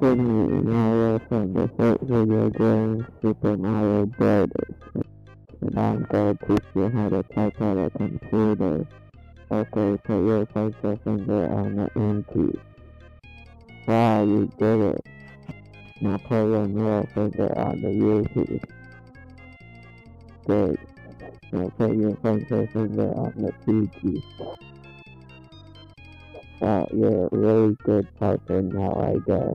Sydney Mario from the first video game Super Mario Brothers. And I'm going to teach you how to type on a computer. Okay, put your pointer finger on the end key. Wow, you did it. Now put your middle finger on the U key. Good. Now put your pointer finger on the P key. Wow, you're a really good typer now, I guess.